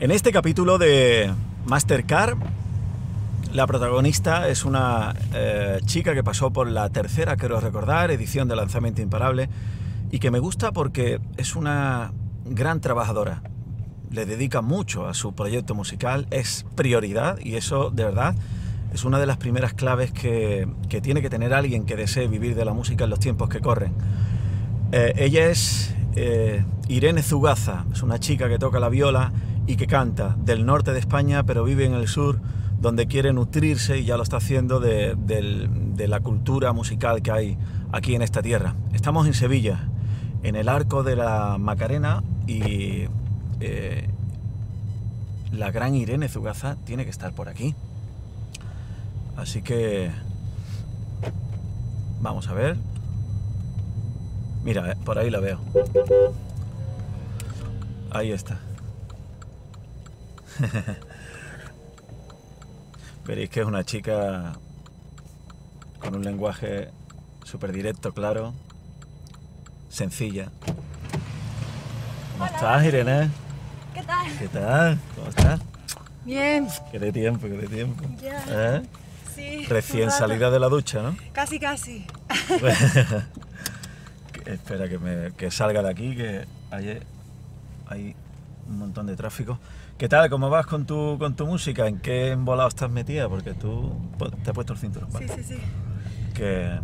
En este capítulo de Mastercard, la protagonista es una eh, chica que pasó por la tercera, quiero recordar, edición de Lanzamiento Imparable, y que me gusta porque es una gran trabajadora. Le dedica mucho a su proyecto musical, es prioridad y eso de verdad es una de las primeras claves que, que tiene que tener alguien que desee vivir de la música en los tiempos que corren. Eh, ella es eh, Irene Zugaza, es una chica que toca la viola y que canta del norte de España, pero vive en el sur, donde quiere nutrirse y ya lo está haciendo de, la cultura musical que hay aquí en esta tierra. Estamos en Sevilla, en el arco de la Macarena y eh, la gran Irene Zugaza tiene que estar por aquí. Así que vamos a ver. Mira, eh, por ahí la veo. Ahí está. Veréis que es una chica con un lenguaje súper directo, claro, sencilla. ¿Cómo Hola. estás, Irene? ¿Qué tal? ¿Qué tal? ¿Cómo estás? Bien. Qué de tiempo, qué de tiempo. Ya. ¿Eh? Sí. Recién salida de la ducha, ¿no? Casi, casi. Espera que, me, que salga de aquí, que hay, hay un montón de tráfico. ¿Qué tal? ¿Cómo vas con tu, con tu música? ¿En qué embolado estás metida? Porque tú pu- te has puesto el cinturón, ¿vale? Sí, sí, sí. Que,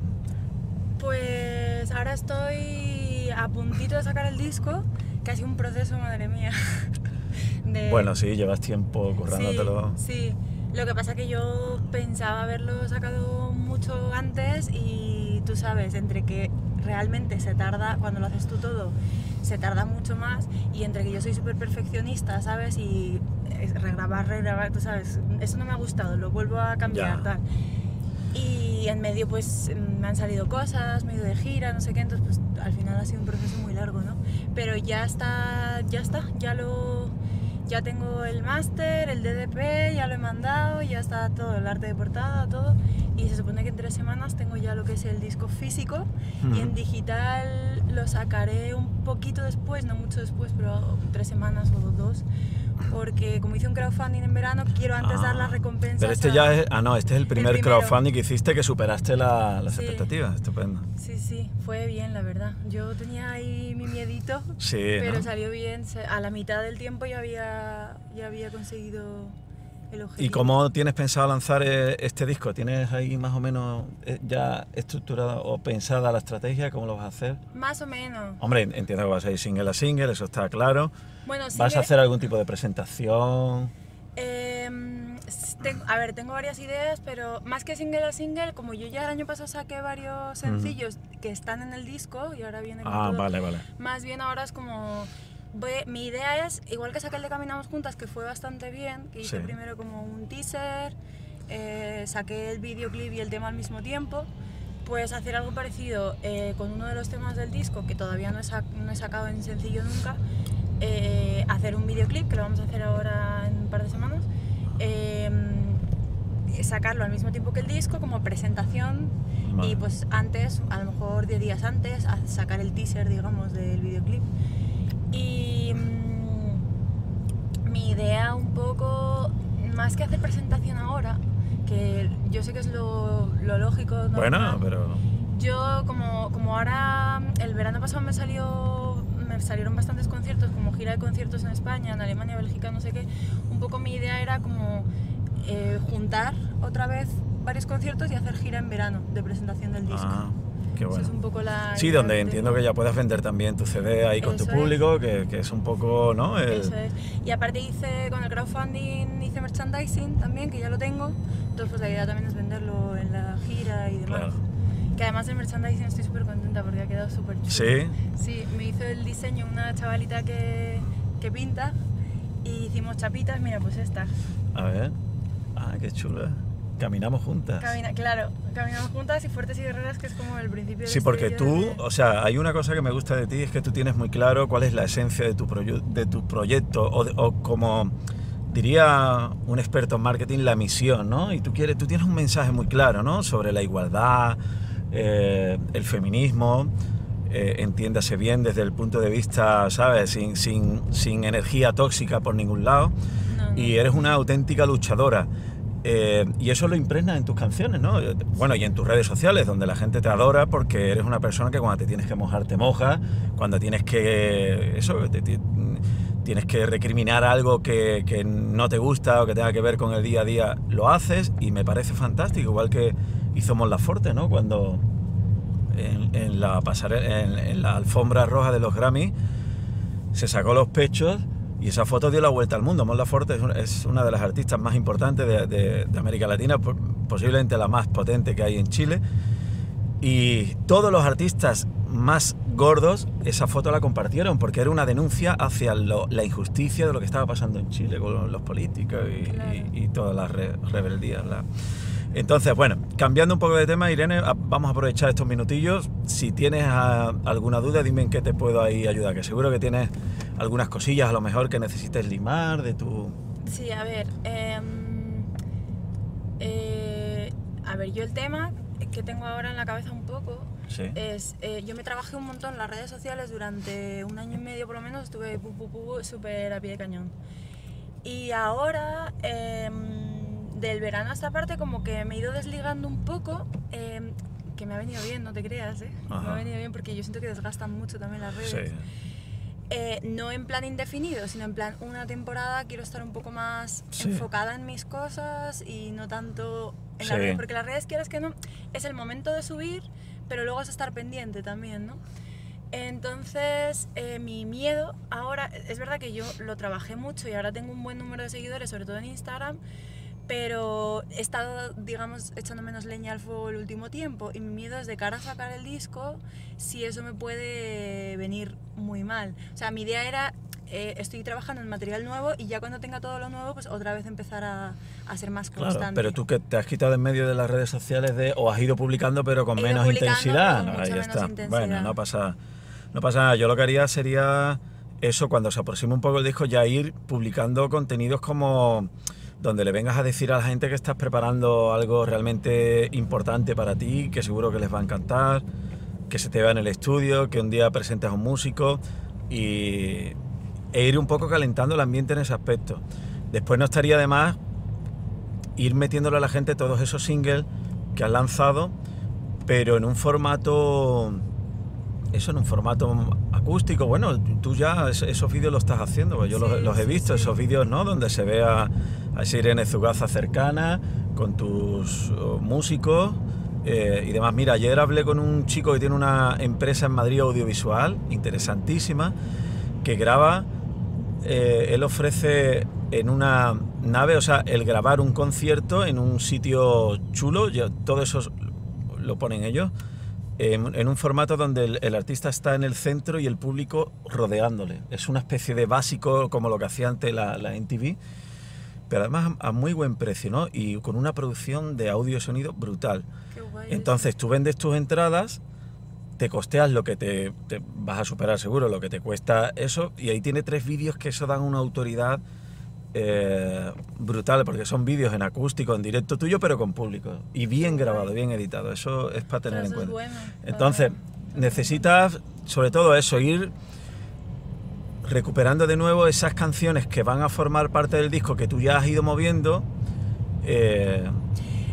Pues ahora estoy a puntito de sacar el disco, que ha sido un proceso, madre mía. De- bueno, sí, llevas tiempo currándotelo. Sí, sí. Lo que pasa es que yo pensaba haberlo sacado mucho antes y tú sabes, entre que realmente se tarda, cuando lo haces tú todo, se tarda mucho más y entre que yo soy súper perfeccionista, ¿sabes? Y es regrabar, regrabar, tú sabes, eso no me ha gustado, lo vuelvo a cambiar, Ya. tal. Y en medio pues me han salido cosas, me he ido de gira, no sé qué, entonces pues al final ha sido un proceso muy largo, ¿no? Pero ya está, ya está, ya lo, ya tengo el máster, el DDP, ya lo he mandado, ya está todo, el arte de portada, todo. Y se supone que en tres semanas tengo ya lo que es el disco físico y en digital lo sacaré un poquito después, no mucho después, pero tres semanas o dos. Porque como hice un crowdfunding en verano, quiero antes dar las Ah, recompensas. Pero este a- ya es. Ah, no, este es el primer primero. crowdfunding que hiciste que superaste la- las Sí. expectativas. Estupendo. Sí, sí, fue bien, la verdad. Yo tenía ahí mi miedito, Sí, pero ¿no? salió bien. A la mitad del tiempo ya había, ya había conseguido el. ¿Y cómo tienes pensado lanzar eh, este disco? ¿Tienes ahí más o menos eh, ya estructurada o pensada la estrategia? ¿Cómo lo vas a hacer? Más o menos. Hombre, entiendo que vas a ir single a single, eso está claro. Bueno, sí. ¿Vas que- a hacer algún tipo de presentación? Em, s- ten- a ver, tengo varias ideas, pero más que single a single, como yo ya el año pasado saqué varios sencillos que están en el disco y ahora viene Ah, todo, vale, vale. Más bien ahora es como... voy- mi idea es, igual que saqué el de Caminamos Juntas, que fue bastante bien, que hice Sí. primero como un teaser, eh, saqué el videoclip y el tema al mismo tiempo, pues hacer algo parecido eh, con uno de los temas del disco, que todavía no he, sac- no he sacado en sencillo nunca, eh, hacer un videoclip, que lo vamos a hacer ahora en un par de semanas, eh, sacarlo al mismo tiempo que el disco como presentación Vale. y pues antes, a lo mejor 10 días antes, a sacar el teaser, digamos, del videoclip. Y mm, mi idea un poco, más que hacer presentación ahora, que yo sé que es lo, lo lógico, Bueno, normal, pero. yo como, como ahora el verano pasado me salió me salieron bastantes conciertos como gira de conciertos en España en Alemania Bélgica no sé qué un poco mi idea era como eh, juntar otra vez varios conciertos y hacer gira en verano de presentación del disco Ah, qué bueno. es un poco la Sí, donde entiendo que ya puedes vender también tu CD ahí con tu Eso es. público, que, que es un poco, ¿no? El- Eso es. Y aparte hice con el crowdfunding hice merchandising también, que ya lo tengo. Entonces pues la idea también es venderlo en la gira y demás. Claro. Que además del merchandising estoy súper contenta porque ha quedado súper chulo. Sí. Sí, me hizo el diseño una chavalita que, que pinta y hicimos chapitas, mira pues estas. A ver. Ah, qué chula. Caminamos juntas. Camina, claro, caminamos juntas y fuertes y guerreras, que es como el principio Sí, del porque tú, de- o sea, hay una cosa que me gusta de ti, es que tú tienes muy claro cuál es la esencia de tu, de tu proyecto, o, de- o como diría un experto en marketing, la misión, ¿no? Y tú, quieres, tú tienes un mensaje muy claro, ¿no? Sobre la igualdad, eh, el feminismo, eh, entiéndase bien desde el punto de vista, ¿sabes? Sin, sin, sin energía tóxica por ningún lado. No, no. Y eres una auténtica luchadora. Eh, y eso lo impregnas en tus canciones, ¿no? Bueno, y en tus redes sociales, donde la gente te adora porque eres una persona que cuando te tienes que mojar, te mojas, cuando tienes que. Eso, te- tienes que recriminar algo que, que no te gusta o que tenga que ver con el día a día, lo haces y me parece fantástico, igual que hizo Mon ¿no? Cuando en, la en la alfombra roja de los Grammy se sacó los pechos y esa foto dio la vuelta al mundo. Mon Laferte es una, de las artistas más importantes de, de- de América Latina, po- posiblemente la más potente que hay en Chile. Y todos los artistas más gordos esa foto la compartieron porque era una denuncia hacia lo- la injusticia de lo que estaba pasando en Chile con los políticos y, Claro. y- y todas las re- rebeldías. la- Entonces, bueno, cambiando un poco de tema, Irene, vamos a aprovechar estos minutillos. Si tienes ah, alguna duda, dime en qué te puedo ahí ayudar, que seguro que tienes algunas cosillas a lo mejor que necesites limar de tu... Sí, a ver. em, eh, a ver, yo el tema que tengo ahora en la cabeza un poco Sí. es. eh, yo me trabajé un montón en las redes sociales durante un año y medio por lo menos, estuve súper a pie de cañón. Y ahora, em, del verano a esta parte, como que me he ido desligando un poco. em, que me ha venido bien, no te creas, ¿eh? Me Ajá. ha venido bien porque yo siento que desgastan mucho también las redes. Sí. Eh, no en plan indefinido, sino en plan una temporada quiero estar un poco más Sí. enfocada en mis cosas y no tanto en Sí. las redes, porque las redes quieras que no, es el momento de subir, pero luego es estar pendiente también, ¿no? Entonces, eh, mi miedo ahora, es verdad que yo lo trabajé mucho y ahora tengo un buen número de seguidores, sobre todo en Instagram, pero he estado, digamos, echando menos leña al fuego el último tiempo y mi miedo es de cara a sacar el disco, si eso me puede venir muy mal. O sea, mi idea era, eh, estoy trabajando en material nuevo y ya cuando tenga todo lo nuevo, pues otra vez empezar a, a ser más Claro, constante. pero tú que te has quitado en medio de las redes sociales de, o has ido publicando pero con He menos intensidad. con ¿no? mucha Ahí menos está. intensidad. Bueno, no pasa, no pasa nada. Yo lo que haría sería eso, cuando se aproxime un poco el disco, ya ir publicando contenidos como donde le vengas a decir a la gente que estás preparando algo realmente importante para ti, que seguro que les va a encantar, que se te vea en el estudio, que un día presentes a un músico y, e ir un poco calentando el ambiente en ese aspecto. Después no estaría de más ir metiéndole a la gente todos esos singles que has lanzado, pero en un formato, eso en un formato acústico. Bueno, tú ya es- esos vídeos los estás haciendo, pues yo los, Sí, los he visto, sí. esos vídeos, ¿no? Donde se ve a, Irene Zugaza cercana, con tus oh, músicos eh, y demás. Mira, ayer hablé con un chico que tiene una empresa en Madrid audiovisual, interesantísima, que graba eh, él ofrece en una nave, o sea, el grabar un concierto en un sitio chulo, todo eso es- lo ponen ellos, en, un formato donde el, el artista está en el centro y el público rodeándole. Es una especie de básico como lo que hacía antes la, la NTV, pero además a, muy buen precio, ¿no? Y con una producción de audio y sonido brutal. Qué guay Entonces tú vendes tus entradas, te costeas lo que te, te- vas a superar seguro, lo que te cuesta eso, y ahí tiene tres vídeos que eso dan una autoridad eh, brutal, porque son vídeos en acústico, en directo tuyo, pero con público. Y bien grabado, bien editado. Eso es para tener en es cuenta. bueno, Entonces, necesitas, sobre todo eso, ir recuperando de nuevo esas canciones que van a formar parte del disco que tú ya has ido moviendo. eh,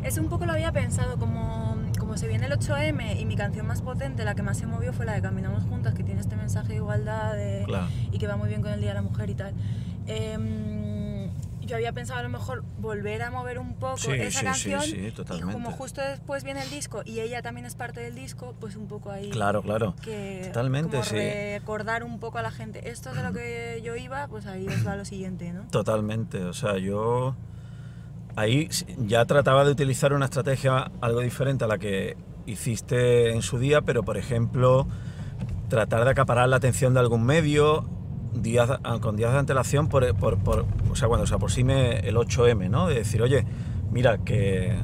Eso un poco lo había pensado, como, como se viene el 8M y mi canción más potente, la que más se movió fue la de Caminamos Juntas, que tiene este mensaje de igualdad de- Claro. y que va muy bien con el Día de la Mujer y tal. Em, yo había pensado a lo mejor volver a mover un poco Sí, esa sí, canción sí, sí, y como justo después viene el disco y ella también es parte del disco, pues un poco ahí Claro, claro. que Totalmente, como sí. recordar un poco a la gente esto es de lo que yo iba, pues ahí os va lo siguiente, ¿no? Totalmente, o sea, yo ahí ya trataba de utilizar una estrategia algo diferente a la que hiciste en su día, pero por ejemplo, tratar de acaparar la atención de algún medio días, ah, con días de antelación, por, por- por- o sea, cuando se aproxime el 8M, ¿no? De decir, oye, mira, que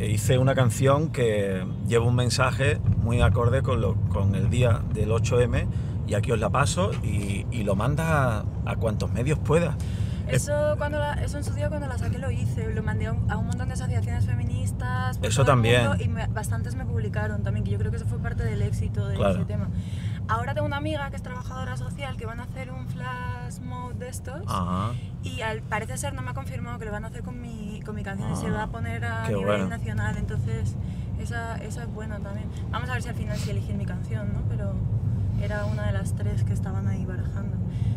hice una canción que lleva un mensaje muy acorde con, lo, con el día del 8M y aquí os la paso y, y lo manda a, a cuantos medios puedas. Eso, cuando la- eso en su día cuando la saqué lo hice, lo mandé a un, montón de asociaciones feministas. Eso también. mundo, y me- bastantes me publicaron también, que yo creo que eso fue parte del éxito de Claro. ese tema. Ahora tengo una amiga que es trabajadora social que van a hacer un flash mode de estos Ajá. y al parece ser no me ha confirmado que lo van a hacer con mi, con mi canción y se Ah, va a poner a qué nivel bueno. nacional, entonces esa, eso es bueno también. Vamos a ver si al final sí eligen mi canción, ¿no? Pero era una de las tres que estaban ahí barajando.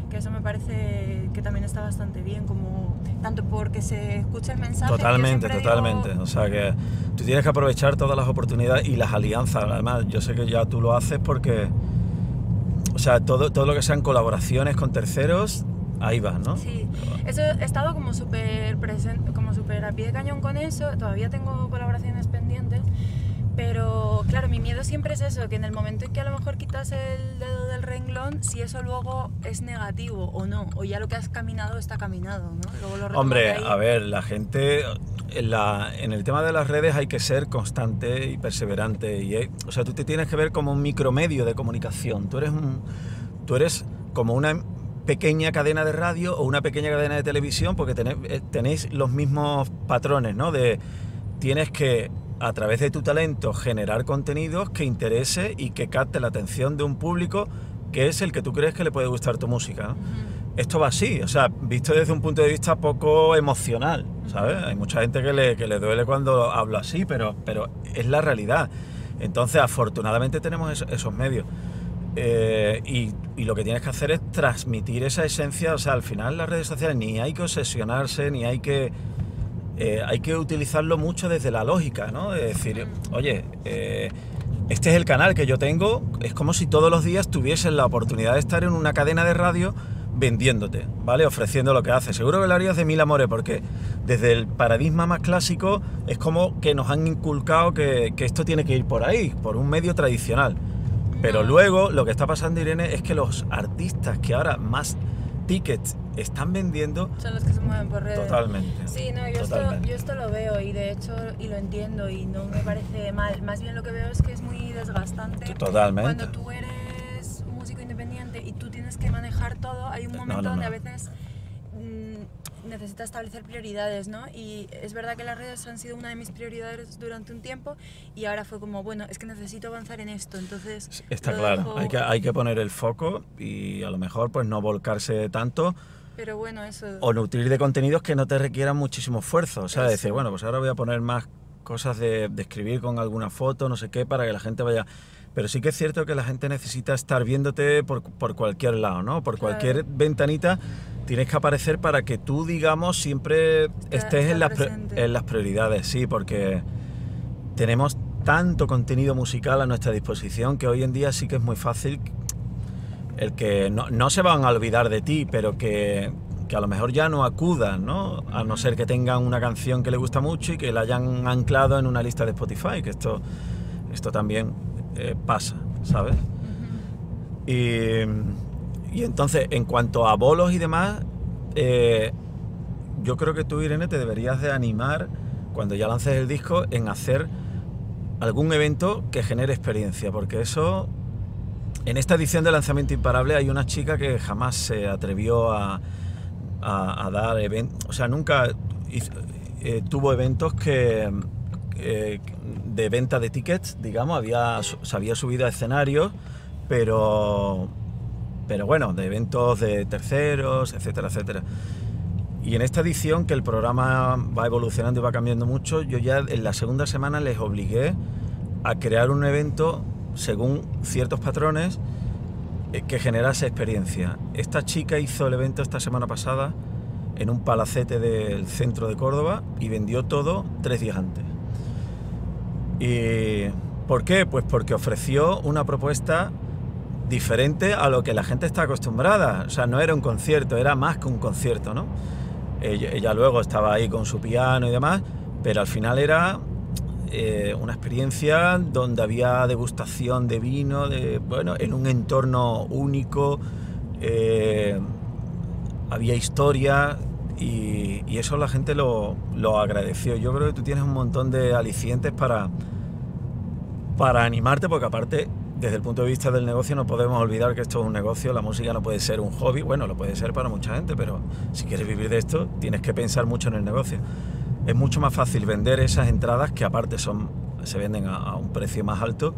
Que eso me parece que también está bastante bien, como tanto porque se escucha el mensaje. Totalmente, siempre digo- totalmente. O sea que tú tienes que aprovechar todas las oportunidades y las alianzas. Además, yo sé que ya tú lo haces porque, o sea, todo, todo lo que sean colaboraciones con terceros, ahí vas, ¿no? Sí, eso he estado como súper presente, como súper a pie de cañón con eso, todavía tengo colaboraciones pendientes, pero claro, mi miedo siempre es eso, que en el momento en que a lo mejor quitas el dedo del renglón, si eso luego es negativo o no, o ya lo que has caminado está caminado, ¿no? Luego lo Hombre, ahí. a ver, la gente, en, la- en el tema de las redes hay que ser constante y perseverante. Y, hay- o sea, tú te tienes que ver como un micromedio de comunicación. Tú eres, un, tú eres como una pequeña cadena de radio o una pequeña cadena de televisión porque tenéis, eh, tenéis los mismos patrones, ¿no? De tienes que a través de tu talento generar contenidos que interese y que capte la atención de un público que es el que tú crees que le puede gustar tu música. esto va así, o sea, visto desde un punto de vista poco emocional, ¿sabes? Hay mucha gente que le, que le duele cuando hablo así, pero, pero es la realidad. Entonces, afortunadamente tenemos eso- esos medios. Eh, y, y lo que tienes que hacer es transmitir esa esencia, o sea, al final las redes sociales ni hay que obsesionarse, ni hay que... eh, hay que utilizarlo mucho desde la lógica, ¿no? De decir, oye, eh, este es el canal que yo tengo, es como si todos los días tuviesen la oportunidad de estar en una cadena de radio vendiéndote, ¿vale? Ofreciendo lo que haces. Seguro que lo harías de mil amores, porque desde el paradigma más clásico es como que nos han inculcado que, que esto tiene que ir por ahí, por un medio tradicional. Pero luego lo que está pasando, Irene, es que los artistas que ahora más tickets están vendiendo, Son los que se mueven por redes. totalmente. Sí, no, yo esto, yo esto lo veo y de hecho y lo entiendo y no me parece mal. Más bien lo que veo es que es muy desgastante. Totalmente. Cuando tú eres un músico independiente y tú tienes que manejar todo, hay un No, momento no, donde a veces necesitas establecer prioridades, ¿no? Y es verdad que las redes han sido una de mis prioridades durante un tiempo y ahora fue como, bueno, es que necesito avanzar en esto, entonces... Está claro, dejo- hay que, hay que poner el foco y a lo mejor pues no volcarse tanto Pero bueno, eso... o nutrir de contenidos que no te requieran muchísimo esfuerzo. O sea, Eso. decir, bueno, pues ahora voy a poner más cosas de, de escribir con alguna foto, no sé qué, para que la gente vaya... Pero sí que es cierto que la gente necesita estar viéndote por, por cualquier lado, ¿no? Por Claro. cualquier ventanita tienes que aparecer para que tú, digamos, siempre estés en las, en las prioridades, sí, porque tenemos tanto contenido musical a nuestra disposición que hoy en día sí que es muy fácil el que no, no se van a olvidar de ti, pero que, que a lo mejor ya no acudan, ¿no? A no ser que tengan una canción que les gusta mucho y que la hayan anclado en una lista de Spotify, que esto, esto también eh, pasa, ¿sabes? Y, y entonces, en cuanto a bolos y demás, eh, yo creo que tú, Irene, te deberías de animar cuando ya lances el disco en hacer algún evento que genere experiencia, porque eso, en esta edición de Lanzamiento Imparable hay una chica que jamás se atrevió a, a- a dar eventos, o sea, nunca hizo- eh, tuvo eventos que eh, de venta de tickets, digamos, había, se había subido a escenarios, pero, pero bueno, de eventos de terceros, etcétera, etcétera. Y en esta edición, que el programa va evolucionando y va cambiando mucho, yo ya en la segunda semana les obligué a crear un evento según ciertos patrones eh, que generase experiencia. Esta chica hizo el evento esta semana pasada en un palacete del centro de Córdoba y vendió todo tres días antes. ¿Y por qué? Pues porque ofreció una propuesta diferente a lo que la gente está acostumbrada. O sea, no era un concierto, era más que un concierto, ¿no? Ella, luego estaba ahí con su piano y demás, pero al final era eh, una experiencia donde había degustación de vino, de, bueno, en un entorno único, eh, había historia y, eso la gente lo, lo agradeció. Yo creo que tú tienes un montón de alicientes para, para animarte, porque aparte, desde el punto de vista del negocio, no podemos olvidar que esto es un negocio, la música no puede ser un hobby, bueno, lo puede ser para mucha gente, pero si quieres vivir de esto, tienes que pensar mucho en el negocio. Es mucho más fácil vender esas entradas que aparte son, se venden a un precio más alto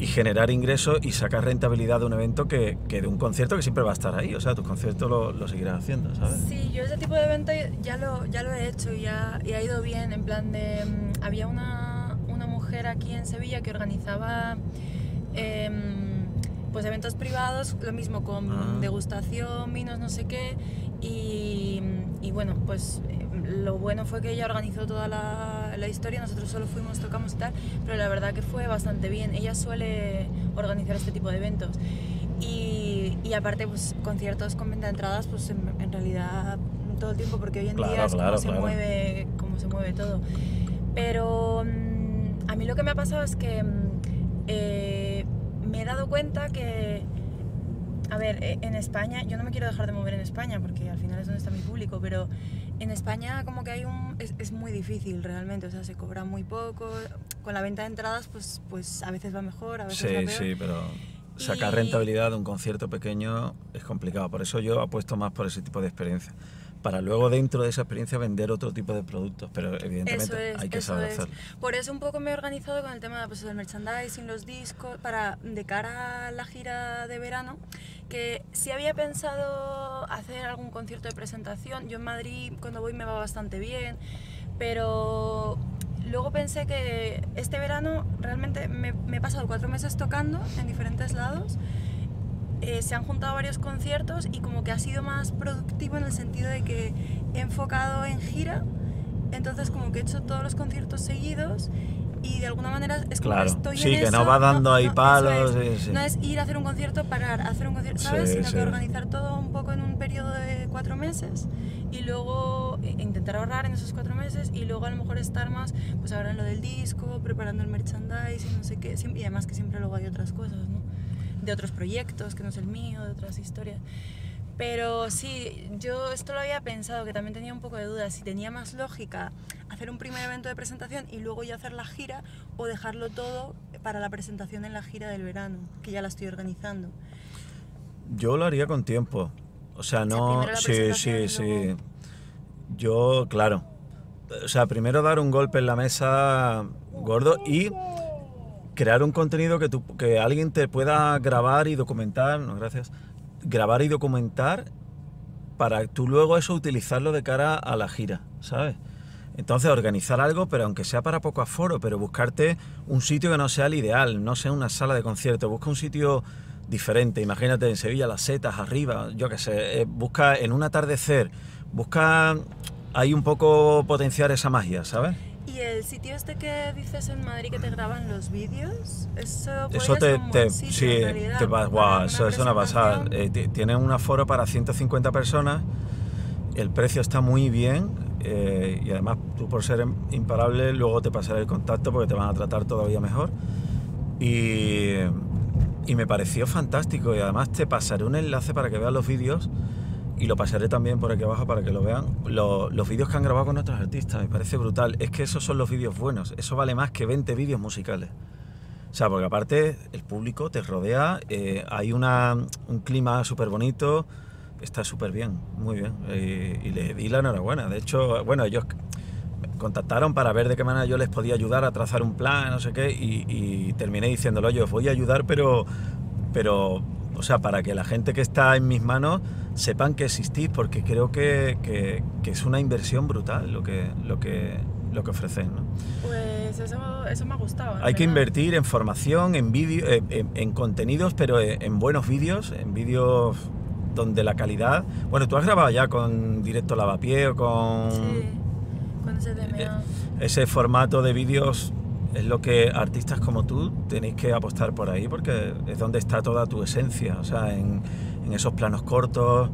y generar ingresos y sacar rentabilidad de un evento que, que, de un concierto que siempre va a estar ahí. O sea, tus conciertos lo, lo seguirás haciendo, ¿sabes? Sí, yo ese tipo de evento ya lo, ya lo he hecho y, ha, y ha ido bien. En plan de. mm, había una, una mujer aquí en Sevilla que organizaba. em, pues eventos privados, lo mismo con Ah. degustación, vinos, no sé qué. Y, y bueno, pues eh, lo bueno fue que ella organizó toda la, la historia, nosotros solo fuimos, tocamos y tal, pero la verdad que fue bastante bien. Ella suele organizar este tipo de eventos. Y, y aparte, pues conciertos con venta de entradas, pues en, en realidad todo el tiempo, porque hoy en Claro, día es claro, como, se claro. mueve, como se mueve todo. Pero mm, a mí lo que me ha pasado es que mm, eh, me he dado cuenta que, a ver, eh, en España, yo no me quiero dejar de mover en España porque al final es donde está mi público, pero en España como que hay un... es, es muy difícil realmente, o sea, se cobra muy poco, con la venta de entradas pues, pues a veces va mejor, a veces va Sí, peor. sí, pero sacar Y- rentabilidad de un concierto pequeño es complicado. Por eso yo apuesto más por ese tipo de experiencia. Para luego dentro de esa experiencia vender otro tipo de productos, pero evidentemente es, hay que saber hacerlo. Por eso un poco me he organizado con el tema pues, del merchandising, los discos, para de cara a la gira de verano, que sí había pensado hacer algún concierto de presentación. Yo en Madrid cuando voy me va bastante bien, pero luego pensé que este verano realmente me, me he pasado cuatro meses tocando en diferentes lados. Eh, se han juntado varios conciertos y como que ha sido más productivo en el sentido de que he enfocado en gira, entonces como que he hecho todos los conciertos seguidos y de alguna manera es como Claro, que estoy sí, en que eso, no va dando ahí eso palos, es. sí, sí. No es ir a hacer un concierto, parar, hacer un concierto, Sí, ¿sabes? Sino sí. que organizar todo un poco en un periodo de cuatro meses y luego eh, intentar ahorrar en esos cuatro meses y luego a lo mejor estar más, pues ahora en lo del disco, preparando el merchandising, no sé qué, y además que siempre luego hay otras cosas, ¿no? De otros proyectos, que no es el mío, de otras historias. Pero sí, yo esto lo había pensado, que también tenía un poco de dudas, si tenía más lógica hacer un primer evento de presentación y luego ya hacer la gira o dejarlo todo para la presentación en la gira del verano, que ya la estoy organizando. Yo lo haría con tiempo. O sea, no. sí, sí, sí. Yo, claro. O sea, primero dar un golpe en la mesa gordo y crear un contenido que, tú, que alguien te pueda grabar y documentar. No, gracias. Grabar y documentar para tú luego eso utilizarlo de cara a la gira, ¿sabes? Entonces organizar algo, pero aunque sea para poco aforo, pero buscarte un sitio que no sea el ideal, no sea una sala de concierto, busca un sitio diferente. Imagínate en Sevilla, las setas arriba, yo qué sé, eh, busca en un atardecer, busca ahí un poco potenciar esa magia, ¿sabes? ¿Y el sitio este que dices en Madrid que te graban los vídeos? Eso, Eso te, un te- sitio, sí, realidad, te va- una eso es una pasada. Eh, ti- tiene un aforo para 150 personas, el precio está muy bien eh, y además tú por ser im- imparable luego te pasaré el contacto porque te van a tratar todavía mejor. Y, y me pareció fantástico y además te pasaré un enlace para que veas los vídeos y lo pasaré también por aquí abajo para que lo vean. Lo- los vídeos que han grabado con otros artistas, me parece brutal. Es que esos son los vídeos buenos, eso vale más que 20 vídeos musicales. O sea, porque aparte el público te rodea, eh, hay una, un clima súper bonito, está súper bien, muy bien. Eh, y le di la enhorabuena. De hecho, bueno, ellos me contactaron para ver de qué manera yo les podía ayudar a trazar un plan, no sé qué, y, y terminé diciéndolo, oye, os voy a ayudar, pero, pero, o sea, para que la gente que está en mis manos sepan que existís, porque creo que, que- que es una inversión brutal lo que, lo que, lo que ofrecéis, ¿no? Pues eso, eso me ha gustado. Hay que invertir en formación, en vídeo, eh, en, en contenidos, pero en, en buenos vídeos, en vídeos donde la calidad. Bueno, tú has grabado ya con directo lavapié o con Sí, con ese DMA. ese formato de vídeos. Es lo que artistas como tú tenéis que apostar por ahí porque es donde está toda tu esencia, o sea, en, en esos planos cortos,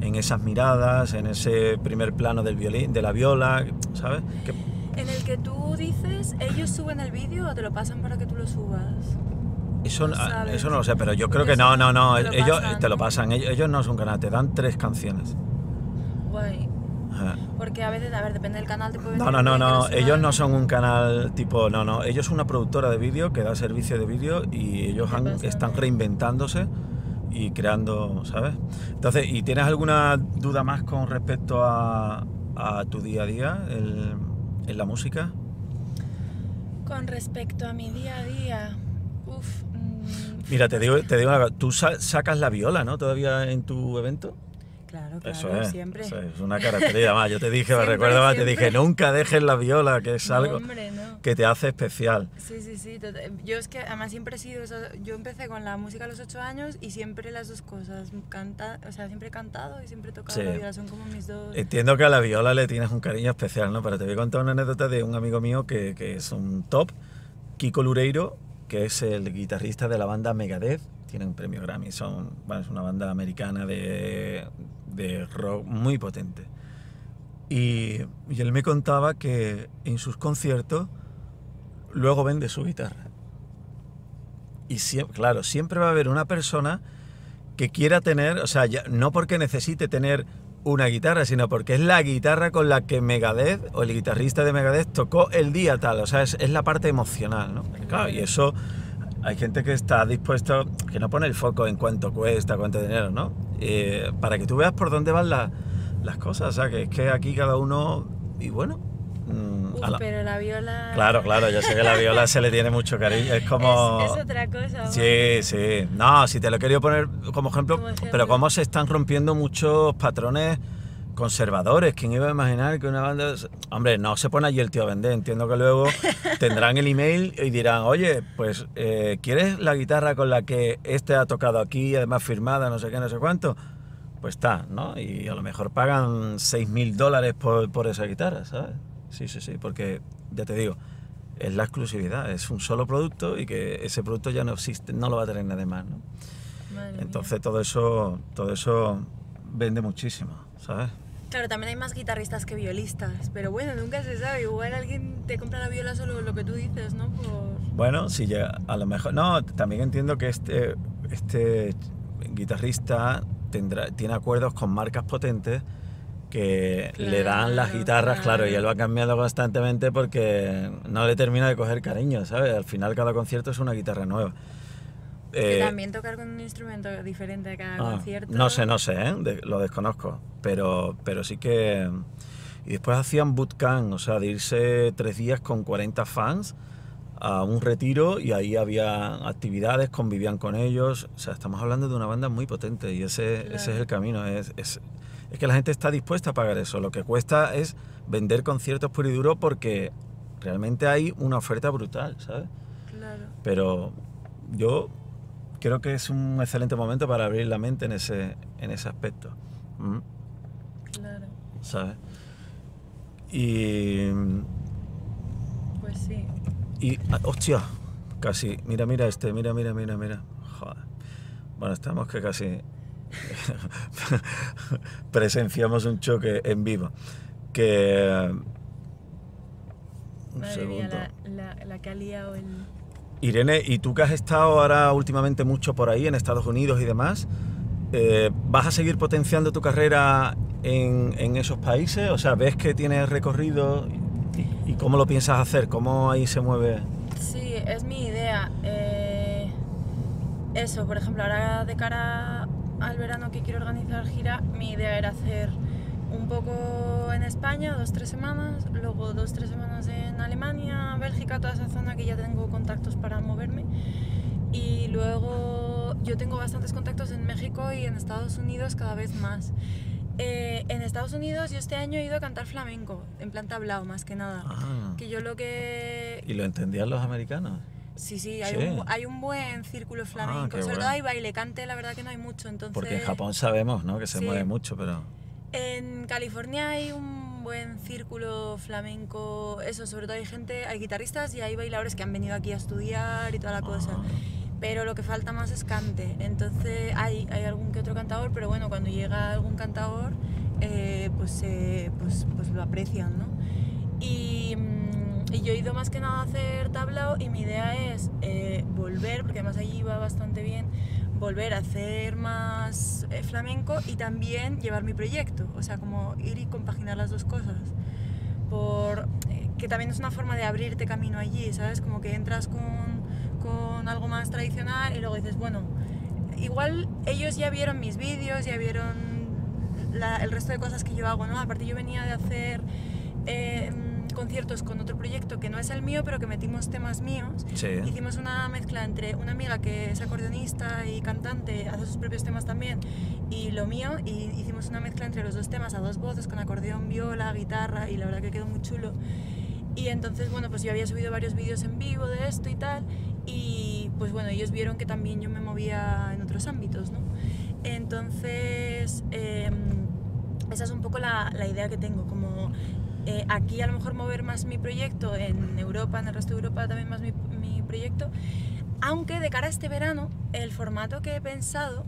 en esas miradas, en ese primer plano del violín, de la viola, ¿sabes? Que En el que tú dices, ¿ellos suben el vídeo o te lo pasan para que tú lo subas? Eso, No eso no lo sé, pero yo creo que no, no, no. te ellos pasan, te lo pasan. Ellos, ellos no son un canal, te dan tres canciones. Guay. Porque a veces, a ver, depende del canal, te puede No, no, no, no. lo Ellos no son un canal tipo. No, no. Ellos son una productora de vídeo que da servicio de vídeo y ellos han- están reinventándose y creando, ¿sabes? Entonces, ¿y tienes alguna duda más con respecto a, a tu día a día el- en la música? Con respecto a mi día a día, uff, Mira, te digo, te digo una cosa, tú sa- sacas la viola, ¿no? Todavía en tu evento. Claro, claro, Eso es, siempre. eso es una característica más. Yo te dije, me Siempre, recuerdo más, te dije, nunca dejes la viola, que es No, algo hombre, no. que te hace especial. Sí, sí, sí. Yo es que además siempre he sido. Yo empecé con la música a los 8 años y siempre las dos cosas. Canta, o sea, siempre he cantado y siempre he tocado Sí. la viola. Son como mis dos. Entiendo que a la viola le tienes un cariño especial, ¿no? Pero te voy a contar una anécdota de un amigo mío que, que es un top, Kiko Lureiro, que es el guitarrista de la banda Megadeth. Tiene un premio Grammy. Son, bueno, es una banda americana de, de rock muy potente. Y, y él me contaba que en sus conciertos luego vende su guitarra. Y siempre, claro, siempre va a haber una persona que quiera tener, o sea, no porque necesite tener una guitarra, sino porque es la guitarra con la que Megadeth o el guitarrista de Megadeth tocó el día tal, o sea, es, es la parte emocional, ¿no? Claro, y eso hay gente que está dispuesto, que no pone el foco en cuánto cuesta, cuánto dinero, ¿no? Eh, para que tú veas por dónde van la- las cosas, o sea, que es que aquí cada uno, y bueno, mm, Uf, a la- pero la viola. claro, claro, yo sé que la viola se le tiene mucho cariño, es como... Es, es otra cosa. Sí, sí. No, si te lo he querido poner como ejemplo, Como ejemplo. pero cómo se están rompiendo muchos patrones conservadores. ¿Quién iba a imaginar que una banda... Hombre, no se pone allí el tío a vender. Entiendo que luego tendrán el email y dirán, oye, pues, eh, ¿quieres la guitarra con la que este ha tocado aquí, además firmada, no sé qué, no sé cuánto? Pues está, ¿no? Y a lo mejor pagan 6.000 dólares por, por esa guitarra, ¿sabes? Sí, sí, sí, porque ya te digo, es la exclusividad, es un solo producto y que ese producto ya no existe, no lo va a tener nadie más, ¿no? Madre mía. Entonces todo eso, todo eso vende muchísimo, ¿sabes? Claro, también hay más guitarristas que violistas, pero bueno, nunca se sabe. Igual alguien te compra la viola solo lo que tú dices, ¿no? Por... Bueno, si llega, a lo mejor, no, también entiendo que este, este guitarrista tendrá, tiene acuerdos con marcas potentes que le dan las Claro, guitarras, claro, y claro. él va cambiando constantemente porque no le termina de coger cariño, ¿sabes? Al final cada concierto es una guitarra nueva. Que Eh, también tocar con un instrumento diferente a cada Ah, concierto. No sé, no sé, ¿eh? De- lo desconozco. Pero, pero sí que. Y después hacían bootcamp, o sea, de irse tres días con 40 fans a un retiro y ahí había actividades, convivían con ellos. O sea, estamos hablando de una banda muy potente y ese, ese es Claro. el camino. Es, es, es que la gente está dispuesta a pagar eso. Lo que cuesta es vender conciertos puro y duro porque realmente hay una oferta brutal, ¿sabes? Claro. pero yo creo que es un excelente momento para abrir la mente en ese, en ese aspecto, ¿m? Claro. ¿sabes? Y, Pues sí. y ah, hostia, casi, mira, mira este, mira, mira, mira, mira, joder. Bueno, estamos que casi presenciamos un choque en vivo, que... Un Madre mía, segundo. la, la, la liado el... Irene, ¿y tú que has estado ahora últimamente mucho por ahí, en Estados Unidos y demás, eh, ¿vas a seguir potenciando tu carrera en, en esos países? O sea, ¿ves que tienes recorrido y, y cómo lo piensas hacer? ¿Cómo ahí se mueve? Sí, es mi idea. Eh, eso, por ejemplo, ahora de cara al verano que quiero organizar gira, mi idea era hacer un poco en España, dos, tres semanas, luego dos, tres semanas en Alemania, Bélgica, toda esa zona que ya tengo contactos para moverme. Y luego yo tengo bastantes contactos en México y en Estados Unidos cada vez más. Eh, en Estados Unidos yo este año he ido a cantar flamenco, en plan tablao más que nada. Ah, Que yo lo que ¿Y lo entendían los americanos? Sí, sí, hay, Sí. Un, hay un buen círculo flamenco. qué Sobre bueno. todo hay baile, cante, la verdad que no hay mucho. Entonces, Porque en Japón sabemos ¿no? que se Sí. mueve mucho, pero... En California hay un buen círculo flamenco. Eso, sobre todo hay gente, hay guitarristas y hay bailadores que han venido aquí a estudiar y toda la cosa. Ah, Pero lo que falta más es cante. Entonces hay, hay algún que otro cantador, pero bueno, cuando llega algún cantador, eh, pues, eh, pues, pues lo aprecian, ¿no? Y, mm, y yo he ido más que nada a hacer y mi idea es eh, volver, porque además allí va bastante bien, volver a hacer más eh, flamenco y también llevar mi proyecto, o sea, como ir y compaginar las dos cosas. Por, eh, que también es una forma de abrirte camino allí, ¿sabes? Como que entras con, con algo más tradicional y luego dices, bueno, igual ellos ya vieron mis vídeos, ya vieron la- el resto de cosas que yo hago, ¿no? Aparte yo venía de hacer eh, conciertos con otro proyecto que no es el mío, pero que metimos temas míos. Sí. Hicimos una mezcla entre una amiga que es acordeonista y cantante, hace sus propios temas también, y lo mío, y hicimos una mezcla entre los dos temas a dos voces, con acordeón, viola, guitarra, y la verdad que quedó muy chulo. Y entonces, bueno, pues yo había subido varios vídeos en vivo de esto y tal, y pues bueno, ellos vieron que también yo me movía en otros ámbitos, ¿no? Entonces, em, esa es un poco la, la idea que tengo, como eh, aquí a lo mejor mover más mi proyecto, en Europa, en el resto de Europa también más mi, mi proyecto, aunque de cara a este verano, el formato que he pensado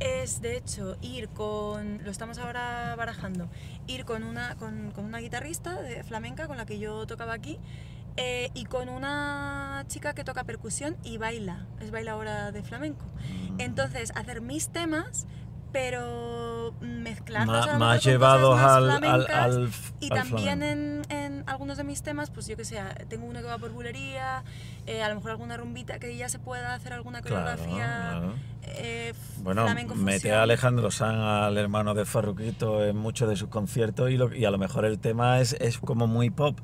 es de hecho ir con, lo estamos ahora barajando, ir con una, con, con una guitarrista de flamenca con la que yo tocaba aquí eh, y con una chica que toca percusión y baila, es bailadora de flamenco. Mm. Entonces, hacer mis temas, pero mezclarlos Ma- más llevados cosas más al, al, al, y al también en, en algunos de mis temas, pues yo que sé, tengo uno que va por bulería, eh, a lo mejor alguna rumbita que ya se pueda hacer alguna Claro, coreografía. claro. eh, Bueno, mete a Alejandro Sanz, al hermano de Farruquito, en muchos de sus conciertos y, lo- y a lo mejor el tema es, es como muy pop,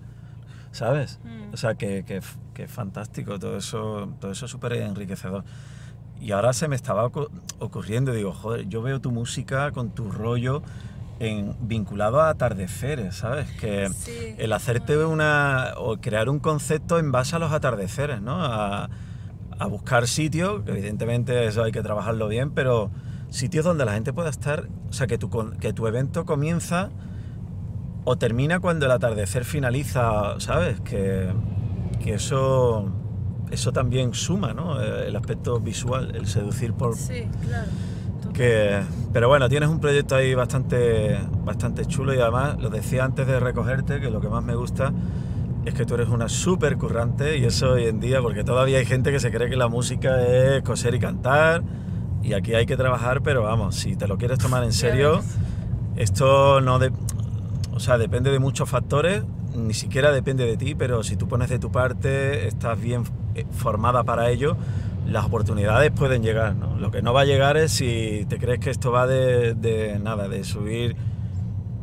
¿sabes? Mm. O sea, que, que, que fantástico, todo eso, todo eso es súper enriquecedor. Y ahora se me estaba ocu- ocurriendo, digo, joder, yo veo tu música con tu rollo en, vinculado a atardeceres, ¿sabes? Que Sí, el hacerte una, o crear un concepto en base a los atardeceres, ¿no? A, a buscar sitios, evidentemente eso hay que trabajarlo bien, pero sitios donde la gente pueda estar, o sea, que tu, que tu evento comienza o termina cuando el atardecer finaliza, ¿sabes? Que, que eso, eso también suma, ¿no? Eh, El aspecto visual, el seducir por... Sí, claro. Que, pero bueno, tienes un proyecto ahí bastante, bastante chulo y además, lo decía antes de recogerte, que lo que más me gusta es que tú eres una súper currante y eso hoy en día, porque todavía hay gente que se cree que la música es coser y cantar y aquí hay que trabajar, pero vamos, si te lo quieres tomar en serio, esto no de, o sea, depende de muchos factores, ni siquiera depende de ti, pero si tú pones de tu parte, estás bien eh, formada para ello, las oportunidades pueden llegar. ¿no? Lo que no va a llegar es si te crees que esto va de, de nada, de subir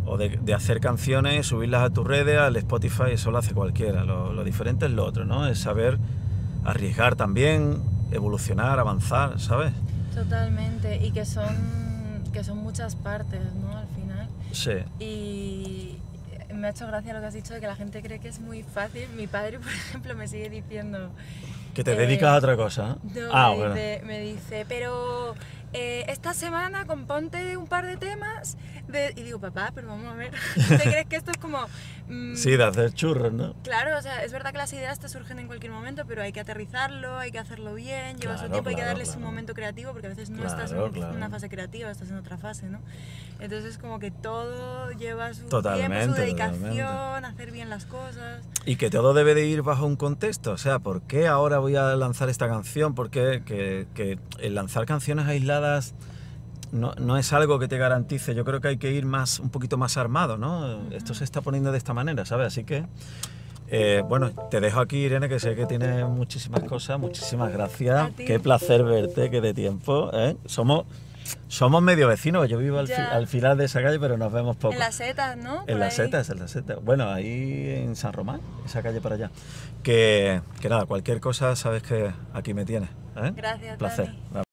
o de, de hacer canciones, subirlas a tus redes, al Spotify, eso lo hace cualquiera. Lo, lo diferente es lo otro, ¿no? Es saber arriesgar también, evolucionar, avanzar, ¿sabes? Totalmente. Y que son, que son muchas partes, ¿no? Al final. Sí. Y me ha hecho gracia lo que has dicho de que la gente cree que es muy fácil. Mi padre, por ejemplo, me sigue diciendo... Que te Eh, dedicas a otra cosa. No, ah, me, bueno. dice, me dice, pero eh, esta semana componte un par de temas. De-". Y digo, papá, pero vamos a ver. ¿Te crees que esto es como.? mm, Sí, de hacer churros, ¿no? Claro, o sea, es verdad que las ideas te surgen en cualquier momento, pero hay que aterrizarlo, hay que hacerlo bien, lleva su Claro, tiempo, hay que claro, un claro. momento creativo, porque a veces no Claro, estás en claro. una fase creativa, estás en otra fase, ¿no? Entonces, como que todo lleva su Totalmente, tiempo, su dedicación, totalmente. hacer bien las cosas. Y que todo debe de ir bajo un contexto. O sea, ¿por qué ahora voy a lanzar esta canción? Porque que, que el lanzar canciones aisladas no, no es algo que te garantice. Yo creo que hay que ir más, un poquito más armado, ¿no? Esto se está poniendo de esta manera, ¿sabes? Así que, eh, bueno, te dejo aquí, Irene, que sé que tienes muchísimas cosas. Muchísimas gracias. Qué placer verte, que de tiempo. ¿eh? Somos, somos medio vecinos. Yo vivo al, fi- Ya. al final de esa calle, pero nos vemos poco. En las setas, ¿no? En las setas, en las setas. Bueno, ahí en San Román, esa calle para allá. Que, que nada, cualquier cosa sabes que aquí me tienes. ¿eh? Gracias, Placer. Dani.